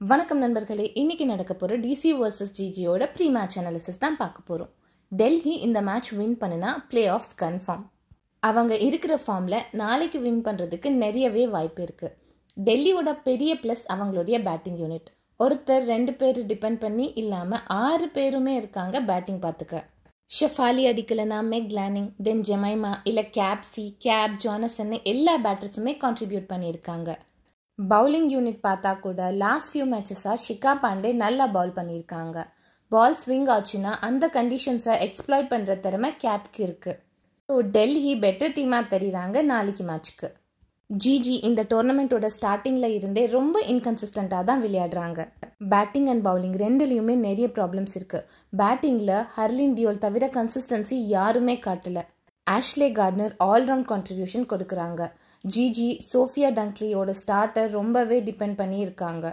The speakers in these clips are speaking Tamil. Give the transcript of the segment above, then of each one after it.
வணக்கம் நண்பர்களே இன்னைக்கு நடக்க போகிற டிசி வர்சஸ் ஜிஜியோட ப்ரீ மேட்ச் அனாலிசிஸ் தான் பார்க்க போகிறோம் டெல்லி இந்த மேட்ச் வின் பண்ணினா பிளே ஆஃப்ஸ் கன்ஃபார்ம் அவங்க இருக்கிற ஃபார்மில் நாளைக்கு வின் பண்ணுறதுக்கு நிறையவே வாய்ப்பு இருக்குது டெல்லியோட பெரிய ப்ளஸ் அவங்களுடைய பேட்டிங் யூனிட் ஒருத்தர் ரெண்டு பேர் டிபெண்ட் பண்ணி இல்லாமல் ஆறு பேருமே இருக்காங்க பேட்டிங் பார்த்துக்க. ஷெஃபாலி அடிக்கலைனா மெக் லேனிங் தென் ஜெமைமா இல்லை கேப்சி கேப் ஜானசன் எல்லா பேட்டர்ஸுமே கான்ட்ரிபியூட் பண்ணியிருக்காங்க. பவுலிங் யூனிட் பார்த்தா கூட லாஸ்ட் ஃபியூ மேட்சஸாக ஷிகா பாண்டே நல்லா பவுல் பண்ணியிருக்காங்க. பால் ஸ்விங் ஆச்சுன்னா அந்த கண்டிஷன்ஸை எக்ஸ்ப்ளாய்ட் பண்ணுற திறமை கேப்க்கு இருக்குது ஸோ டெல்லி பெட்டர் டீமாக தெரியுறாங்க நாளைக்கு மேட்ச்க்கு ஜிஜி இந்த டோர்னமெண்ட்டோட ஸ்டார்டிங்கில் இருந்தே ரொம்ப இன்கன்சிஸ்டண்ட்டாக தான் விளையாடுறாங்க. பேட்டிங் அண்ட் பவுலிங் ரெண்டுலேயுமே நிறைய ப்ராப்ளம்ஸ் இருக்குது பேட்டிங்கில் ஹர்லின் டியோல் தவிர கன்சிஸ்டன்சி யாருமே காட்டலை. ஆஷ்லே கார்ட்னர் ஆல்ரவுண்ட் கான்ட்ரிபியூஷன் கொடுக்குறாங்க. ஜிஜி சோஃபியா டங்க்லியோட ஸ்டார்ட்டர் ரொம்பவே டிபெண்ட் பண்ணி இருக்காங்க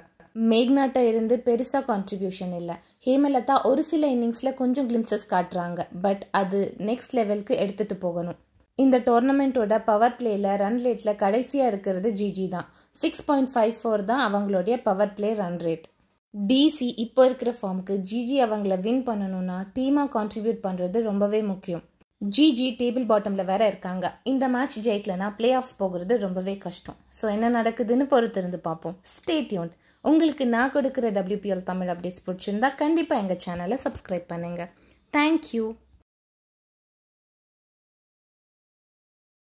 மேக்னாட்டை இருந்து பெருசாக கான்ட்ரிபியூஷன் இல்லை. ஹேமலதா ஒரு சில இன்னிங்ஸில் கொஞ்சம் கிளிம்சஸ் காட்டுறாங்க. பட் அது நெக்ஸ்ட் லெவலுக்கு எடுத்துகிட்டு போகணும். இந்த டோர்னமெண்ட்டோட பவர் பிளேயில் ரன் ரேட்டில் கடைசியாக இருக்கிறது ஜிஜி தான். சிக்ஸ் பாயிண்ட் ஃபைவ் ஃபோர் தான் அவங்களுடைய power play run rate DC இப்போ இருக்கிற ஃபார்முக்கு ஜிஜி அவங்கள வின் பண்ணணும்னா டீமாக கான்ட்ரிபியூட் பண்ணுறது ரொம்பவே முக்கியம். ஜிஜி டேபிள் பாட்டமில் வேற இருக்காங்க. இந்த மேட்ச் ஜெயிக்கலனா பிளே ஆஃப்ஸ் போகிறது ரொம்பவே கஷ்டம். ஸோ என்ன நடக்குதுன்னு பொறுத்திருந்து பார்ப்போம். ஸ்டே உங்களுக்கு நான் கொடுக்குற டபிள்யூபிஎல் தமிழ் அப்டேட்ஸ் பிடிச்சிருந்தா கண்டிப்பாக எங்கள் சேனலை சப்ஸ்கிரைப் பண்ணுங்கள் தேங்க்யூ